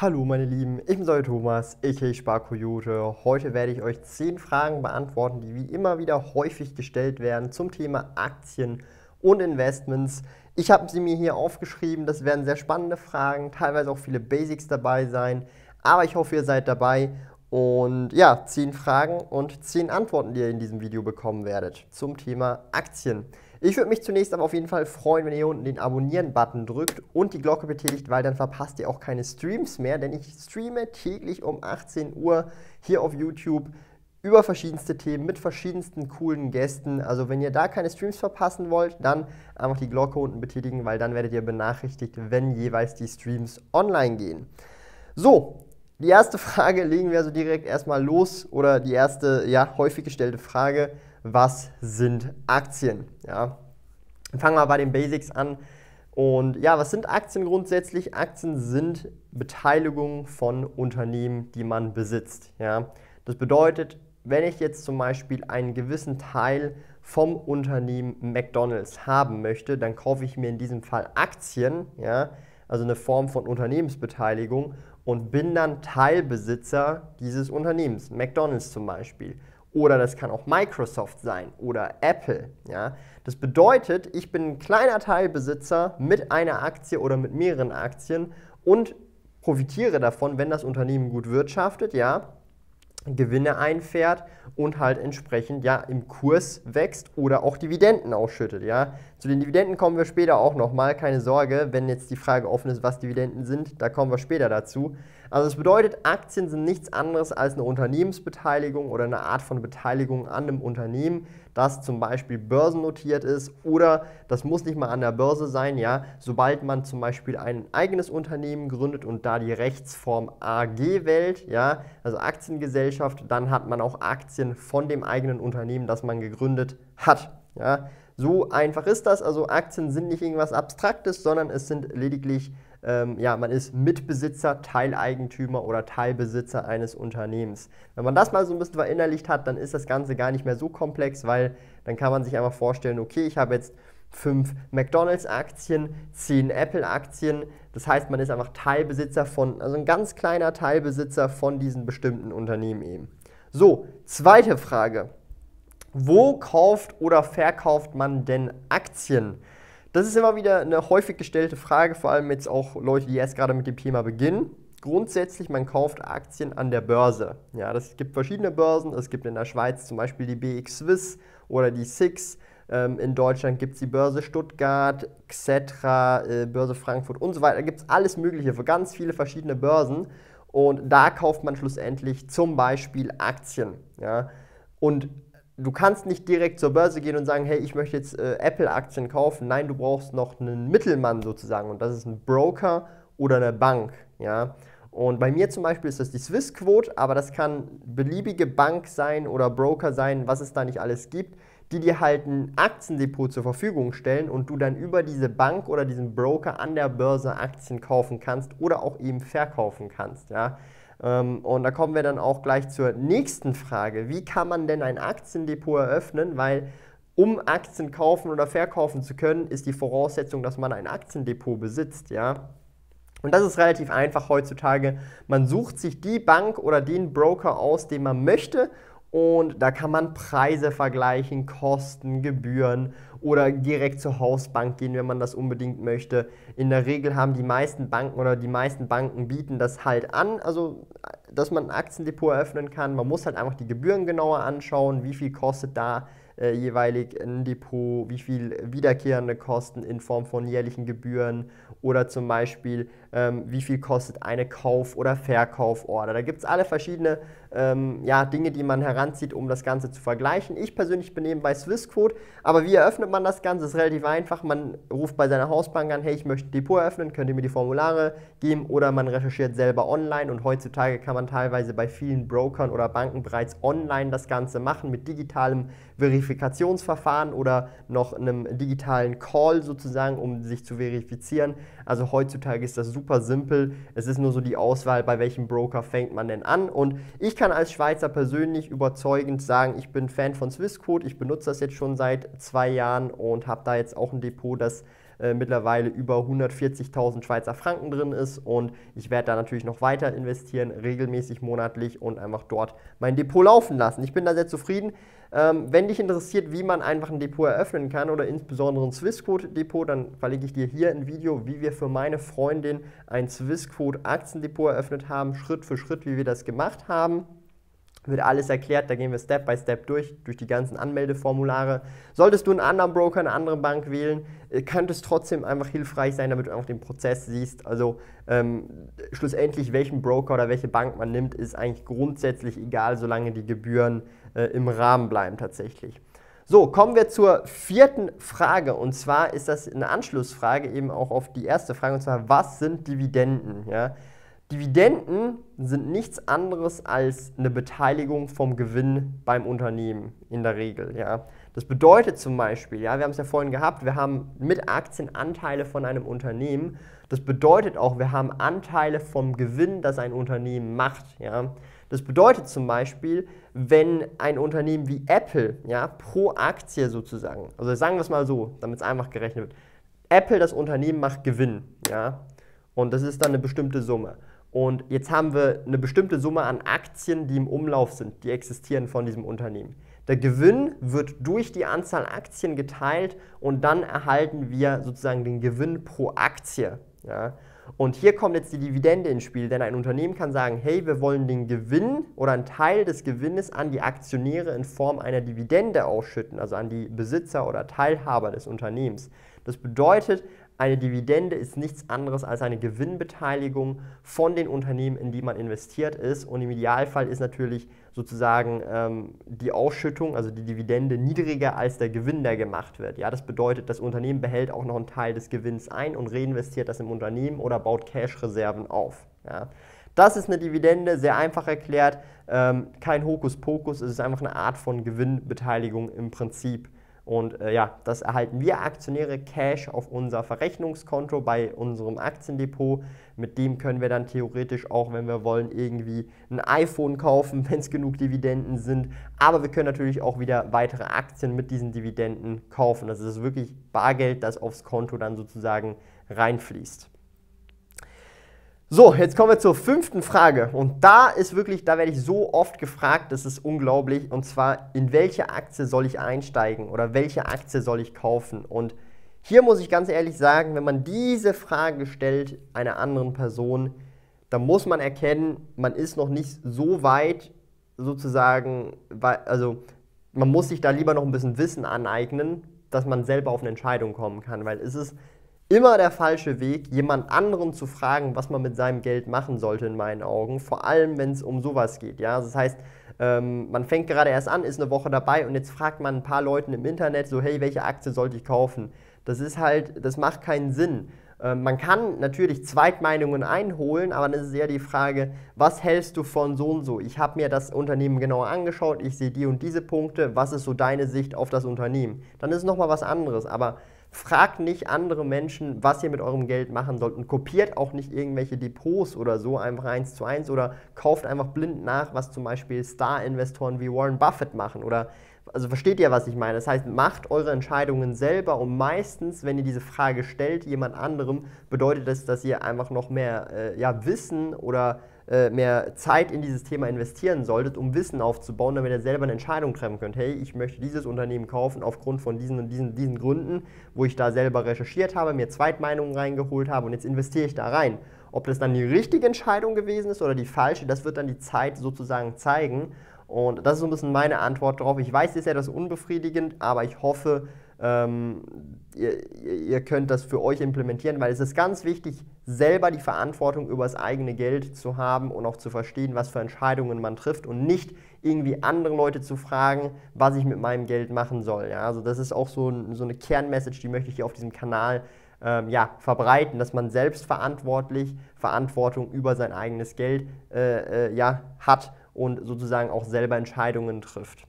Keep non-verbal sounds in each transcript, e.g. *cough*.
Hallo meine Lieben, ich bin euer Thomas, ich Sparkoyote. Heute werde ich euch 10 Fragen beantworten, die wie immer wieder häufig gestellt werden zum Thema Aktien und Investments. Ich habe sie mir hier aufgeschrieben, das werden sehr spannende Fragen, teilweise auch viele Basics dabei sein, aber ich hoffe, ihr seid dabei und ja, 10 Fragen und 10 Antworten, die ihr in diesem Video bekommen werdet zum Thema Aktien. Ich würde mich zunächst aber auf jeden Fall freuen, wenn ihr unten den Abonnieren-Button drückt und die Glocke betätigt, weil dann verpasst ihr auch keine Streams mehr, denn ich streame täglich um 18 Uhr hier auf YouTube über verschiedenste Themen mit verschiedensten coolen Gästen. Also wenn ihr da keine Streams verpassen wollt, dann einfach die Glocke unten betätigen, weil dann werdet ihr benachrichtigt, wenn jeweils die Streams online gehen. So, die erste Frage legen wir also direkt erstmal los oder die erste ja, häufig gestellte Frage was sind Aktien? Ja. Fangen wir bei den Basics an. Und ja, was sind Aktien grundsätzlich? Aktien sind Beteiligungen von Unternehmen, die man besitzt. Ja. Das bedeutet, wenn ich jetzt zum Beispiel einen gewissen Teil vom Unternehmen McDonald's haben möchte, dann kaufe ich mir in diesem Fall Aktien, ja, also eine Form von Unternehmensbeteiligung und bin dann Teilbesitzer dieses Unternehmens, McDonald's zum Beispiel. Oder das kann auch Microsoft sein oder Apple. Ja? Das bedeutet, ich bin ein kleiner Teilbesitzer mit einer Aktie oder mit mehreren Aktien und profitiere davon, wenn das Unternehmen gut wirtschaftet, ja, Gewinne einfährt und halt entsprechend ja im Kurs wächst oder auch Dividenden ausschüttet. Ja. Zu den Dividenden kommen wir später auch nochmal, keine Sorge, wenn jetzt die Frage offen ist, was Dividenden sind, da kommen wir später dazu. Also das bedeutet, Aktien sind nichts anderes als eine Unternehmensbeteiligung oder eine Art von Beteiligung an einem Unternehmen, das zum Beispiel börsennotiert ist oder das muss nicht mal an der Börse sein, ja, sobald man zum Beispiel ein eigenes Unternehmen gründet und da die Rechtsform AG wählt, ja, also Aktiengesellschaft, dann hat man auch Aktien von dem eigenen Unternehmen, das man gegründet hat, ja. So einfach ist das, also Aktien sind nicht irgendwas Abstraktes, sondern es sind lediglich ähm, ja, man ist Mitbesitzer, Teileigentümer oder Teilbesitzer eines Unternehmens. Wenn man das mal so ein bisschen verinnerlicht hat, dann ist das Ganze gar nicht mehr so komplex, weil dann kann man sich einfach vorstellen, okay, ich habe jetzt fünf McDonalds-Aktien, zehn Apple-Aktien. Das heißt, man ist einfach Teilbesitzer von, also ein ganz kleiner Teilbesitzer von diesen bestimmten Unternehmen eben. So, zweite Frage. Wo kauft oder verkauft man denn Aktien? Das ist immer wieder eine häufig gestellte Frage, vor allem jetzt auch Leute, die erst gerade mit dem Thema beginnen. Grundsätzlich, man kauft Aktien an der Börse. Ja, das gibt verschiedene Börsen. Es gibt in der Schweiz zum Beispiel die BX Swiss oder die SIX. Ähm, in Deutschland gibt es die Börse Stuttgart, Xetra, äh, Börse Frankfurt und so weiter. Da gibt es alles Mögliche für ganz viele verschiedene Börsen. Und da kauft man schlussendlich zum Beispiel Aktien. Ja? Und du kannst nicht direkt zur Börse gehen und sagen, hey, ich möchte jetzt äh, Apple-Aktien kaufen. Nein, du brauchst noch einen Mittelmann sozusagen und das ist ein Broker oder eine Bank. Ja? Und bei mir zum Beispiel ist das die Swissquote, aber das kann beliebige Bank sein oder Broker sein, was es da nicht alles gibt, die dir halt ein Aktiendepot zur Verfügung stellen und du dann über diese Bank oder diesen Broker an der Börse Aktien kaufen kannst oder auch eben verkaufen kannst. Ja? Ähm, und da kommen wir dann auch gleich zur nächsten Frage. Wie kann man denn ein Aktiendepot eröffnen? Weil um Aktien kaufen oder verkaufen zu können, ist die Voraussetzung, dass man ein Aktiendepot besitzt, ja. Und das ist relativ einfach heutzutage. Man sucht sich die Bank oder den Broker aus, den man möchte und da kann man Preise vergleichen, Kosten, Gebühren oder direkt zur Hausbank gehen, wenn man das unbedingt möchte. In der Regel haben die meisten Banken oder die meisten Banken bieten das halt an, also dass man ein Aktiendepot eröffnen kann. Man muss halt einfach die Gebühren genauer anschauen, wie viel kostet da äh, jeweilig ein Depot, wie viel wiederkehrende Kosten in Form von jährlichen Gebühren oder zum Beispiel, ähm, wie viel kostet eine Kauf- oder Verkauforder. Da gibt es alle verschiedene ähm, ja, Dinge, die man heranzieht, um das Ganze zu vergleichen. Ich persönlich bin eben bei Swissquote, aber wie eröffnet man das Ganze? Ist relativ einfach. Man ruft bei seiner Hausbank an, hey, ich möchte ein Depot eröffnen, könnt ihr mir die Formulare geben oder man recherchiert selber online und heutzutage kann man teilweise bei vielen Brokern oder Banken bereits online das Ganze machen mit digitalem Verifikationsverfahren oder noch einem digitalen Call sozusagen, um sich zu verifizieren. Also heutzutage ist das super simpel. Es ist nur so die Auswahl, bei welchem Broker fängt man denn an. Und ich kann als Schweizer persönlich überzeugend sagen, ich bin Fan von Swissquote. Ich benutze das jetzt schon seit zwei Jahren und habe da jetzt auch ein Depot, das äh, mittlerweile über 140.000 Schweizer Franken drin ist und ich werde da natürlich noch weiter investieren, regelmäßig monatlich und einfach dort mein Depot laufen lassen. Ich bin da sehr zufrieden. Ähm, wenn dich interessiert, wie man einfach ein Depot eröffnen kann oder insbesondere ein Swissquote-Depot, dann verlinke ich dir hier ein Video, wie wir für meine Freundin ein Swissquote-Aktiendepot eröffnet haben, Schritt für Schritt, wie wir das gemacht haben wird alles erklärt, da gehen wir Step by Step durch, durch die ganzen Anmeldeformulare. Solltest du einen anderen Broker, eine andere Bank wählen, äh, könnte es trotzdem einfach hilfreich sein, damit du einfach den Prozess siehst. Also ähm, schlussendlich, welchen Broker oder welche Bank man nimmt, ist eigentlich grundsätzlich egal, solange die Gebühren äh, im Rahmen bleiben tatsächlich. So, kommen wir zur vierten Frage. Und zwar ist das eine Anschlussfrage eben auch auf die erste Frage. Und zwar, was sind Dividenden? Ja? Dividenden sind nichts anderes als eine Beteiligung vom Gewinn beim Unternehmen in der Regel. Ja. Das bedeutet zum Beispiel, ja, wir haben es ja vorhin gehabt, wir haben mit Aktien Anteile von einem Unternehmen. Das bedeutet auch, wir haben Anteile vom Gewinn, das ein Unternehmen macht. Ja. Das bedeutet zum Beispiel, wenn ein Unternehmen wie Apple ja, pro Aktie sozusagen, also sagen wir es mal so, damit es einfach gerechnet wird, Apple, das Unternehmen, macht Gewinn. Ja, und das ist dann eine bestimmte Summe. Und jetzt haben wir eine bestimmte Summe an Aktien, die im Umlauf sind, die existieren von diesem Unternehmen. Der Gewinn wird durch die Anzahl Aktien geteilt und dann erhalten wir sozusagen den Gewinn pro Aktie. Ja? Und hier kommt jetzt die Dividende ins Spiel, denn ein Unternehmen kann sagen, hey, wir wollen den Gewinn oder einen Teil des Gewinnes an die Aktionäre in Form einer Dividende ausschütten, also an die Besitzer oder Teilhaber des Unternehmens. Das bedeutet, eine Dividende ist nichts anderes als eine Gewinnbeteiligung von den Unternehmen, in die man investiert ist. Und im Idealfall ist natürlich sozusagen ähm, die Ausschüttung, also die Dividende, niedriger als der Gewinn, der gemacht wird. Ja, das bedeutet, das Unternehmen behält auch noch einen Teil des Gewinns ein und reinvestiert das im Unternehmen oder baut Cash-Reserven auf. Ja. Das ist eine Dividende, sehr einfach erklärt, ähm, kein Hokuspokus, es ist einfach eine Art von Gewinnbeteiligung im Prinzip. Und äh, ja, das erhalten wir Aktionäre Cash auf unser Verrechnungskonto bei unserem Aktiendepot. Mit dem können wir dann theoretisch auch, wenn wir wollen, irgendwie ein iPhone kaufen, *laughs* wenn es genug Dividenden sind. Aber wir können natürlich auch wieder weitere Aktien mit diesen Dividenden kaufen. Das ist wirklich Bargeld, das aufs Konto dann sozusagen reinfließt. So, jetzt kommen wir zur fünften Frage. Und da ist wirklich, da werde ich so oft gefragt, das ist unglaublich. Und zwar, in welche Aktie soll ich einsteigen oder welche Aktie soll ich kaufen? Und hier muss ich ganz ehrlich sagen, wenn man diese Frage stellt einer anderen Person, dann muss man erkennen, man ist noch nicht so weit sozusagen, also man muss sich da lieber noch ein bisschen Wissen aneignen, dass man selber auf eine Entscheidung kommen kann, weil es ist immer der falsche Weg, jemand anderen zu fragen, was man mit seinem Geld machen sollte, in meinen Augen. Vor allem, wenn es um sowas geht. Ja? Das heißt, ähm, man fängt gerade erst an, ist eine Woche dabei und jetzt fragt man ein paar Leuten im Internet so, hey, welche Aktie sollte ich kaufen? Das ist halt, das macht keinen Sinn. Ähm, man kann natürlich Zweitmeinungen einholen, aber dann ist eher die Frage, was hältst du von so und so? Ich habe mir das Unternehmen genauer angeschaut, ich sehe die und diese Punkte, was ist so deine Sicht auf das Unternehmen? Dann ist es nochmal was anderes, aber Fragt nicht andere Menschen, was ihr mit eurem Geld machen sollt und kopiert auch nicht irgendwelche Depots oder so einfach eins zu eins oder kauft einfach blind nach, was zum Beispiel Star-Investoren wie Warren Buffett machen oder also versteht ihr, was ich meine? Das heißt, macht eure Entscheidungen selber und meistens, wenn ihr diese Frage stellt, jemand anderem, bedeutet das, dass ihr einfach noch mehr äh, ja, Wissen oder äh, mehr Zeit in dieses Thema investieren solltet, um Wissen aufzubauen, damit ihr selber eine Entscheidung treffen könnt. Hey, ich möchte dieses Unternehmen kaufen aufgrund von diesen und diesen, diesen Gründen, wo ich da selber recherchiert habe, mir Zweitmeinungen reingeholt habe und jetzt investiere ich da rein. Ob das dann die richtige Entscheidung gewesen ist oder die falsche, das wird dann die Zeit sozusagen zeigen. Und das ist so ein bisschen meine Antwort darauf. Ich weiß, es ist etwas unbefriedigend, aber ich hoffe, ähm, ihr, ihr, könnt das für euch implementieren, weil es ist ganz wichtig, selber die Verantwortung über das eigene Geld zu haben und auch zu verstehen, was für Entscheidungen man trifft und nicht irgendwie andere Leute zu fragen, was ich mit meinem Geld machen soll. Ja? Also das ist auch so, so eine Kernmessage, die möchte ich hier auf diesem Kanal ähm, ja, verbreiten, dass man selbstverantwortlich Verantwortung über sein eigenes Geld äh, äh, ja, hat und sozusagen auch selber Entscheidungen trifft.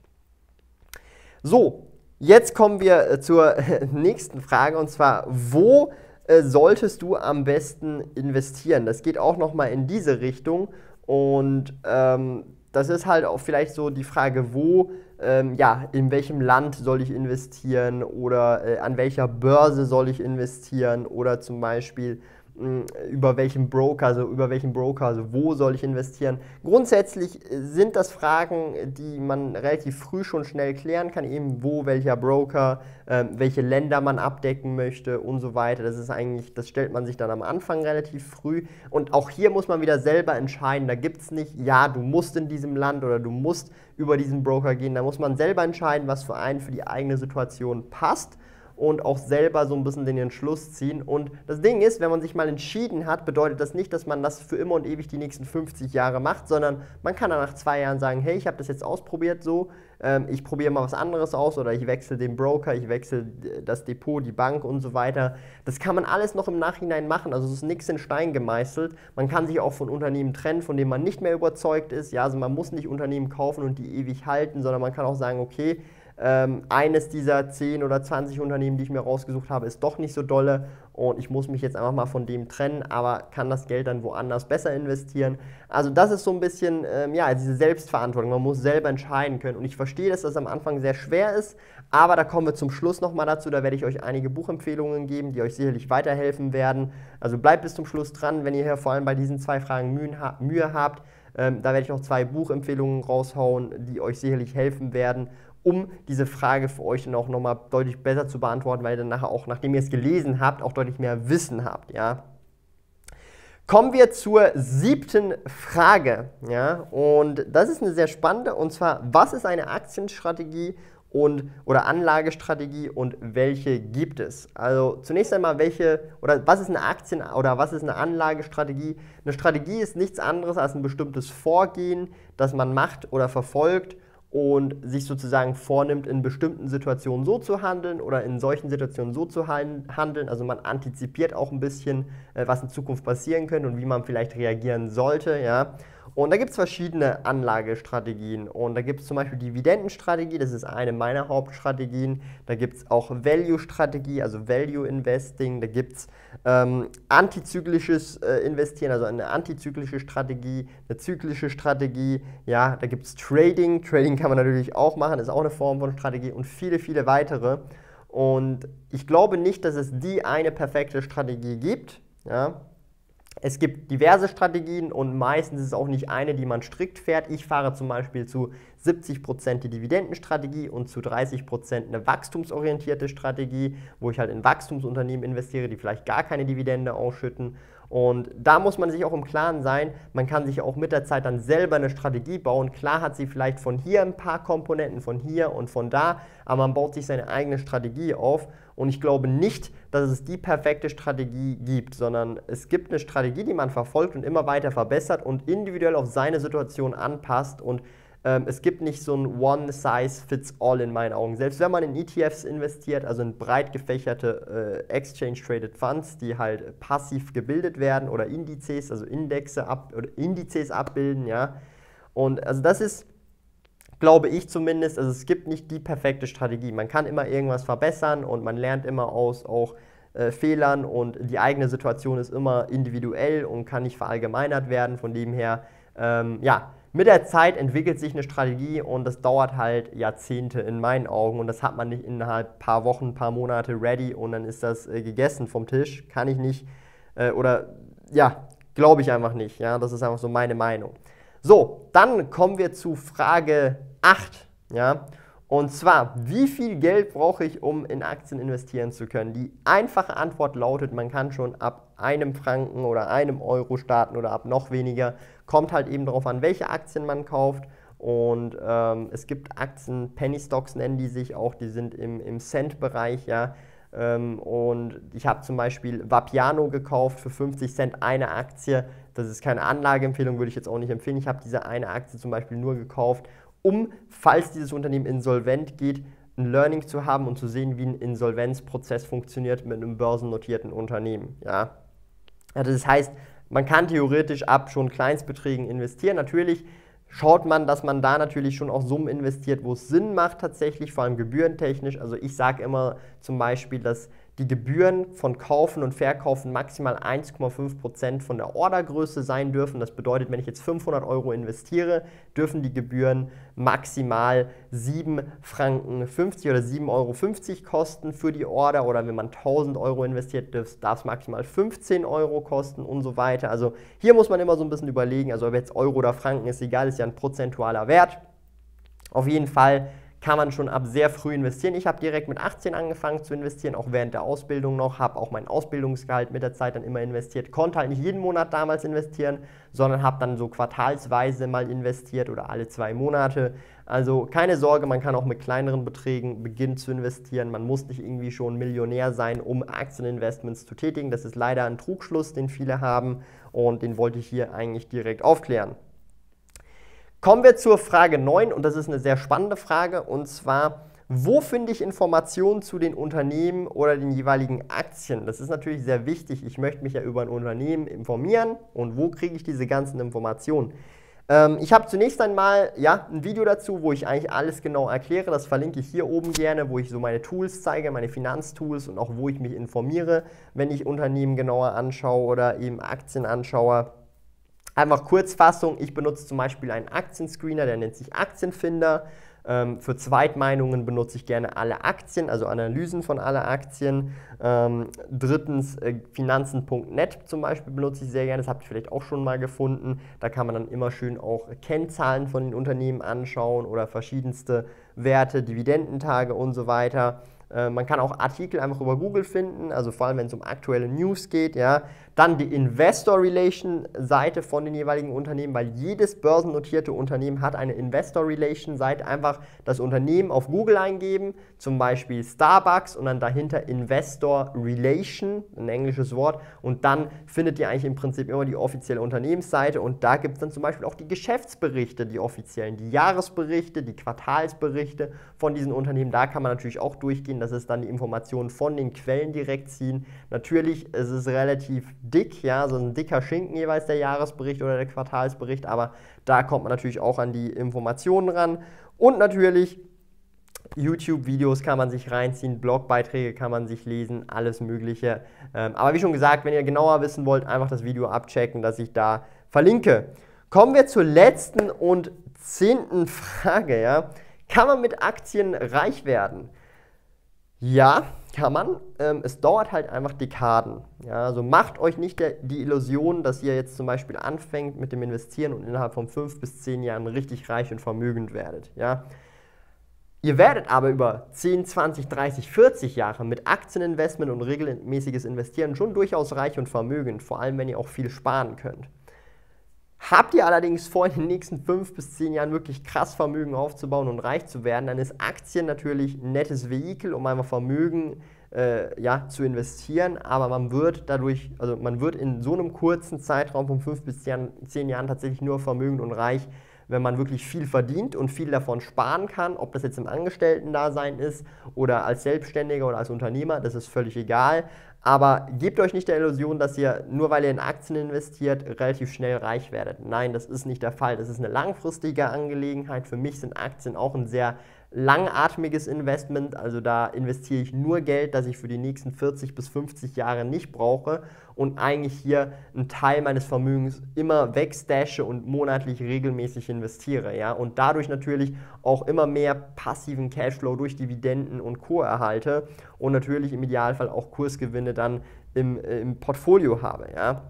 So, Jetzt kommen wir äh, zur *laughs* nächsten Frage und zwar, wo äh, solltest du am besten investieren? Das geht auch nochmal in diese Richtung und ähm, das ist halt auch vielleicht so die Frage, wo ähm, ja, in welchem Land soll ich investieren oder äh, an welcher Börse soll ich investieren oder zum Beispiel über welchen Broker, also über welchen Broker, also wo soll ich investieren. Grundsätzlich sind das Fragen, die man relativ früh schon schnell klären kann, eben wo welcher Broker, äh, welche Länder man abdecken möchte und so weiter. Das ist eigentlich, das stellt man sich dann am Anfang relativ früh. Und auch hier muss man wieder selber entscheiden. Da gibt es nicht, ja, du musst in diesem Land oder du musst über diesen Broker gehen. Da muss man selber entscheiden, was für einen für die eigene Situation passt und auch selber so ein bisschen den Entschluss ziehen. Und das Ding ist, wenn man sich mal entschieden hat, bedeutet das nicht, dass man das für immer und ewig die nächsten 50 Jahre macht, sondern man kann dann nach zwei Jahren sagen, hey, ich habe das jetzt ausprobiert so, ähm, ich probiere mal was anderes aus oder ich wechsle den Broker, ich wechsle das Depot, die Bank und so weiter. Das kann man alles noch im Nachhinein machen, also es ist nichts in Stein gemeißelt. Man kann sich auch von Unternehmen trennen, von denen man nicht mehr überzeugt ist. Ja, also man muss nicht Unternehmen kaufen und die ewig halten, sondern man kann auch sagen, okay, ähm, eines dieser 10 oder 20 Unternehmen, die ich mir rausgesucht habe, ist doch nicht so dolle und ich muss mich jetzt einfach mal von dem trennen, aber kann das Geld dann woanders besser investieren. Also das ist so ein bisschen, ähm, ja, diese Selbstverantwortung. Man muss selber entscheiden können und ich verstehe, dass das am Anfang sehr schwer ist, aber da kommen wir zum Schluss nochmal dazu. Da werde ich euch einige Buchempfehlungen geben, die euch sicherlich weiterhelfen werden. Also bleibt bis zum Schluss dran, wenn ihr hier vor allem bei diesen zwei Fragen Mühe habt. Ähm, da werde ich noch zwei Buchempfehlungen raushauen, die euch sicherlich helfen werden um diese Frage für euch dann auch nochmal deutlich besser zu beantworten, weil ihr dann nachher auch, nachdem ihr es gelesen habt, auch deutlich mehr Wissen habt. Ja? Kommen wir zur siebten Frage. Ja? Und das ist eine sehr spannende, und zwar, was ist eine Aktienstrategie und, oder Anlagestrategie und welche gibt es? Also zunächst einmal, welche oder was ist eine Aktien- oder was ist eine Anlagestrategie? Eine Strategie ist nichts anderes als ein bestimmtes Vorgehen, das man macht oder verfolgt, und sich sozusagen vornimmt, in bestimmten Situationen so zu handeln oder in solchen Situationen so zu handeln. Also man antizipiert auch ein bisschen, äh, was in Zukunft passieren könnte und wie man vielleicht reagieren sollte. Ja. Und da gibt es verschiedene Anlagestrategien. Und da gibt es zum Beispiel Dividendenstrategie, das ist eine meiner Hauptstrategien. Da gibt es auch Value-Strategie, also Value Investing. Da gibt es ähm, antizyklisches äh, Investieren, also eine antizyklische Strategie, eine zyklische Strategie. Ja, da gibt es Trading. Trading kann man natürlich auch machen, ist auch eine Form von Strategie und viele, viele weitere. Und ich glaube nicht, dass es die eine perfekte Strategie gibt. Ja, es gibt diverse Strategien und meistens ist es auch nicht eine, die man strikt fährt. Ich fahre zum Beispiel zu 70% die Dividendenstrategie und zu 30% eine wachstumsorientierte Strategie, wo ich halt in Wachstumsunternehmen investiere, die vielleicht gar keine Dividende ausschütten. Und da muss man sich auch im Klaren sein, man kann sich auch mit der Zeit dann selber eine Strategie bauen. Klar hat sie vielleicht von hier ein paar Komponenten, von hier und von da, aber man baut sich seine eigene Strategie auf. Und ich glaube nicht, dass es die perfekte Strategie gibt, sondern es gibt eine Strategie, die man verfolgt und immer weiter verbessert und individuell auf seine Situation anpasst. Und ähm, es gibt nicht so ein One-Size-Fits-All in meinen Augen. Selbst wenn man in ETFs investiert, also in breit gefächerte äh, Exchange-Traded Funds, die halt passiv gebildet werden oder Indizes, also Indexe ab, oder Indizes abbilden, ja. Und also das ist, glaube ich zumindest, also es gibt nicht die perfekte Strategie. Man kann immer irgendwas verbessern und man lernt immer aus auch äh, Fehlern und die eigene Situation ist immer individuell und kann nicht verallgemeinert werden. Von dem her, ähm, ja, mit der Zeit entwickelt sich eine Strategie und das dauert halt Jahrzehnte in meinen Augen und das hat man nicht innerhalb paar Wochen, paar Monate ready und dann ist das äh, gegessen vom Tisch. Kann ich nicht äh, oder ja, glaube ich einfach nicht. Ja, das ist einfach so meine Meinung. So, dann kommen wir zu Frage 8. Ja, und zwar, wie viel Geld brauche ich, um in Aktien investieren zu können? Die einfache Antwort lautet, man kann schon ab einem Franken oder einem Euro starten oder ab noch weniger. Kommt halt eben darauf an, welche Aktien man kauft. Und ähm, es gibt Aktien, Penny Stocks nennen die sich auch, die sind im, im Cent-Bereich, ja. Ähm, und ich habe zum Beispiel Vapiano gekauft für 50 Cent eine Aktie. Das ist keine Anlageempfehlung, würde ich jetzt auch nicht empfehlen. Ich habe diese eine Aktie zum Beispiel nur gekauft, um, falls dieses Unternehmen insolvent geht, ein Learning zu haben und zu sehen, wie ein Insolvenzprozess funktioniert mit einem börsennotierten Unternehmen. Ja. Also das heißt, man kann theoretisch ab schon Kleinstbeträgen investieren. Natürlich schaut man, dass man da natürlich schon auch Summen investiert, wo es Sinn macht tatsächlich, vor allem gebührentechnisch. Also ich sage immer zum Beispiel, dass die Gebühren von Kaufen und Verkaufen maximal 1,5% von der Ordergröße sein dürfen. Das bedeutet, wenn ich jetzt 500 Euro investiere, dürfen die Gebühren maximal 7 Franken 50 oder 7,50 Euro kosten für die Order oder wenn man 1000 Euro investiert, darf es maximal 15 Euro kosten und so weiter. Also hier muss man immer so ein bisschen überlegen, also ob jetzt Euro oder Franken ist egal, ist ja ein prozentualer Wert. Auf jeden Fall kann man schon ab sehr früh investieren. Ich habe direkt mit 18 angefangen zu investieren, auch während der Ausbildung noch, habe auch mein Ausbildungsgehalt mit der Zeit dann immer investiert, konnte halt nicht jeden Monat damals investieren, sondern habe dann so quartalsweise mal investiert oder alle zwei Monate. Also keine Sorge, man kann auch mit kleineren Beträgen beginnen zu investieren. Man muss nicht irgendwie schon Millionär sein, um Aktieninvestments zu tätigen. Das ist leider ein Trugschluss, den viele haben und den wollte ich hier eigentlich direkt aufklären. Kommen wir zur Frage 9 und das ist eine sehr spannende Frage und zwar, wo finde ich Informationen zu den Unternehmen oder den jeweiligen Aktien? Das ist natürlich sehr wichtig. Ich möchte mich ja über ein Unternehmen informieren und wo kriege ich diese ganzen Informationen? Ähm, ich habe zunächst einmal ja, ein Video dazu, wo ich eigentlich alles genau erkläre. Das verlinke ich hier oben gerne, wo ich so meine Tools zeige, meine Finanztools und auch wo ich mich informiere, wenn ich Unternehmen genauer anschaue oder eben Aktien anschaue. Einfach Kurzfassung, ich benutze zum Beispiel einen Aktienscreener, der nennt sich Aktienfinder. Ähm, für Zweitmeinungen benutze ich gerne alle Aktien, also Analysen von alle Aktien. Ähm, drittens, äh, Finanzen.net zum Beispiel benutze ich sehr gerne, das habt ihr vielleicht auch schon mal gefunden. Da kann man dann immer schön auch Kennzahlen von den Unternehmen anschauen oder verschiedenste Werte, Dividendentage und so weiter. Äh, man kann auch Artikel einfach über Google finden, also vor allem wenn es um aktuelle News geht, ja. Dann die Investor Relation Seite von den jeweiligen Unternehmen, weil jedes börsennotierte Unternehmen hat eine Investor Relation Seite. Einfach das Unternehmen auf Google eingeben, zum Beispiel Starbucks und dann dahinter Investor Relation, ein englisches Wort. Und dann findet ihr eigentlich im Prinzip immer die offizielle Unternehmensseite und da gibt es dann zum Beispiel auch die Geschäftsberichte, die offiziellen, die Jahresberichte, die Quartalsberichte von diesen Unternehmen. Da kann man natürlich auch durchgehen, das ist dann die Informationen von den Quellen direkt ziehen. Natürlich ist es relativ dick, ja, so ein dicker Schinken jeweils der Jahresbericht oder der Quartalsbericht, aber da kommt man natürlich auch an die Informationen ran. Und natürlich YouTube-Videos kann man sich reinziehen, Blogbeiträge kann man sich lesen, alles Mögliche. Ähm, aber wie schon gesagt, wenn ihr genauer wissen wollt, einfach das Video abchecken, das ich da verlinke. Kommen wir zur letzten und zehnten Frage. Ja. Kann man mit Aktien reich werden? Ja, kann man. Ähm, es dauert halt einfach Dekaden. Ja, also macht euch nicht der, die Illusion, dass ihr jetzt zum Beispiel anfängt mit dem Investieren und innerhalb von fünf bis zehn Jahren richtig reich und vermögend werdet. Ja. Ihr werdet aber über 10, 20, 30, 40 Jahre mit Aktieninvestment und regelmäßiges Investieren schon durchaus reich und vermögend, vor allem wenn ihr auch viel sparen könnt. Habt ihr allerdings vor, in den nächsten fünf bis zehn Jahren wirklich krass Vermögen aufzubauen und reich zu werden, dann ist Aktien natürlich ein nettes Vehikel, um einfach Vermögen äh, ja, zu investieren, aber man wird dadurch, also man wird in so einem kurzen Zeitraum von fünf bis zehn Jahren tatsächlich nur vermögend und reich, wenn man wirklich viel verdient und viel davon sparen kann, ob das jetzt im Angestellten-Dasein ist oder als Selbstständiger oder als Unternehmer, das ist völlig egal. Aber gebt euch nicht der Illusion, dass ihr nur weil ihr in Aktien investiert, relativ schnell reich werdet. Nein, das ist nicht der Fall. Das ist eine langfristige Angelegenheit. Für mich sind Aktien auch ein sehr langatmiges Investment. Also da investiere ich nur Geld, das ich für die nächsten 40 bis 50 Jahre nicht brauche und eigentlich hier einen Teil meines Vermögens immer wegstashe und monatlich regelmäßig investiere. Ja? Und dadurch natürlich auch immer mehr passiven Cashflow durch Dividenden und Co. erhalte und natürlich im Idealfall auch Kursgewinne dann im, äh, im Portfolio habe. Ja?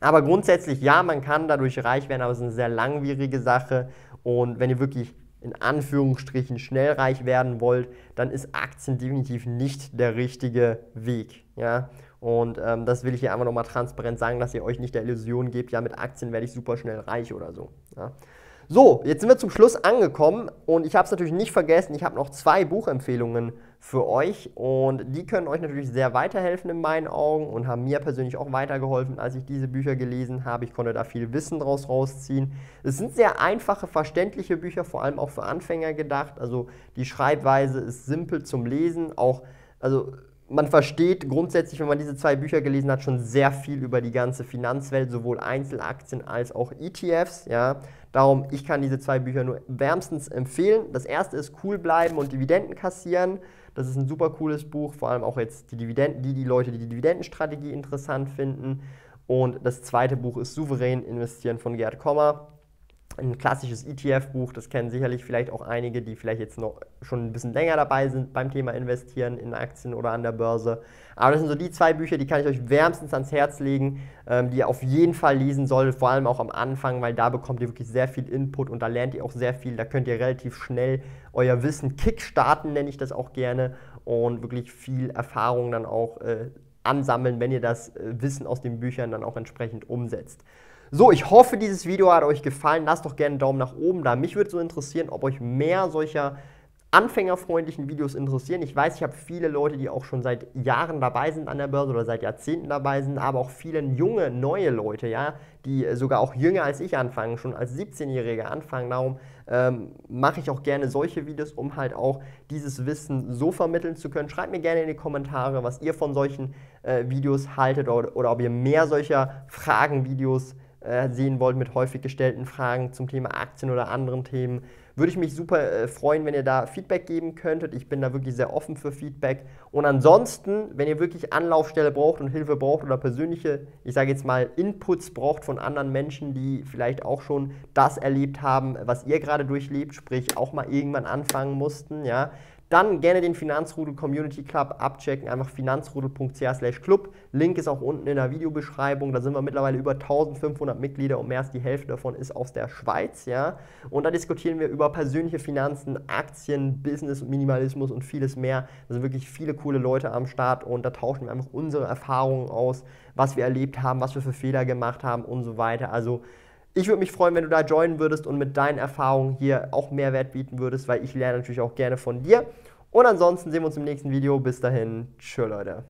Aber grundsätzlich ja, man kann dadurch reich werden, aber es ist eine sehr langwierige Sache. Und wenn ihr wirklich in Anführungsstrichen schnell reich werden wollt, dann ist Aktien definitiv nicht der richtige Weg. Ja? Und ähm, das will ich hier einfach nochmal transparent sagen, dass ihr euch nicht der Illusion gebt, ja, mit Aktien werde ich super schnell reich oder so. Ja? So, jetzt sind wir zum Schluss angekommen und ich habe es natürlich nicht vergessen, ich habe noch zwei Buchempfehlungen für euch und die können euch natürlich sehr weiterhelfen in meinen Augen und haben mir persönlich auch weitergeholfen, als ich diese Bücher gelesen habe. Ich konnte da viel Wissen draus rausziehen. Es sind sehr einfache, verständliche Bücher, vor allem auch für Anfänger gedacht. Also die Schreibweise ist simpel zum Lesen, auch also man versteht grundsätzlich, wenn man diese zwei Bücher gelesen hat, schon sehr viel über die ganze Finanzwelt, sowohl Einzelaktien als auch ETFs. Ja. Darum, ich kann diese zwei Bücher nur wärmstens empfehlen. Das erste ist cool bleiben und Dividenden kassieren. Das ist ein super cooles Buch, vor allem auch jetzt die Dividenden, die, die Leute, die die Dividendenstrategie interessant finden. Und das zweite Buch ist Souverän investieren von Gerd Kommer ein klassisches ETF-Buch, das kennen sicherlich vielleicht auch einige, die vielleicht jetzt noch schon ein bisschen länger dabei sind beim Thema Investieren in Aktien oder an der Börse. Aber das sind so die zwei Bücher, die kann ich euch wärmstens ans Herz legen, ähm, die ihr auf jeden Fall lesen solltet, vor allem auch am Anfang, weil da bekommt ihr wirklich sehr viel Input und da lernt ihr auch sehr viel. Da könnt ihr relativ schnell euer Wissen kickstarten, nenne ich das auch gerne, und wirklich viel Erfahrung dann auch äh, ansammeln, wenn ihr das äh, Wissen aus den Büchern dann auch entsprechend umsetzt. So, ich hoffe, dieses Video hat euch gefallen. Lasst doch gerne einen Daumen nach oben da. Mich würde so interessieren, ob euch mehr solcher anfängerfreundlichen Videos interessieren. Ich weiß, ich habe viele Leute, die auch schon seit Jahren dabei sind an der Börse oder seit Jahrzehnten dabei sind, aber auch viele junge, neue Leute, ja, die sogar auch jünger als ich anfangen, schon als 17-Jährige anfangen. Darum ähm, mache ich auch gerne solche Videos, um halt auch dieses Wissen so vermitteln zu können. Schreibt mir gerne in die Kommentare, was ihr von solchen äh, Videos haltet oder, oder ob ihr mehr solcher Fragenvideos videos äh, sehen wollt mit häufig gestellten Fragen zum Thema Aktien oder anderen Themen, würde ich mich super äh, freuen, wenn ihr da Feedback geben könntet. Ich bin da wirklich sehr offen für Feedback. Und ansonsten, wenn ihr wirklich Anlaufstelle braucht und Hilfe braucht oder persönliche, ich sage jetzt mal, Inputs braucht von anderen Menschen, die vielleicht auch schon das erlebt haben, was ihr gerade durchlebt, sprich auch mal irgendwann anfangen mussten, ja, dann gerne den Finanzrudel Community Club abchecken, einfach finanzrudel.ch club. Link ist auch unten in der Videobeschreibung. Da sind wir mittlerweile über 1500 Mitglieder und mehr als die Hälfte davon ist aus der Schweiz. Ja? Und da diskutieren wir über persönliche Finanzen, Aktien, Business, Minimalismus und vieles mehr. Da sind wirklich viele coole Leute am Start und da tauschen wir einfach unsere Erfahrungen aus, was wir erlebt haben, was wir für Fehler gemacht haben und so weiter. Also ich würde mich freuen, wenn du da joinen würdest und mit deinen Erfahrungen hier auch Mehrwert bieten würdest, weil ich lerne natürlich auch gerne von dir. Und ansonsten sehen wir uns im nächsten Video. Bis dahin, tschö Leute.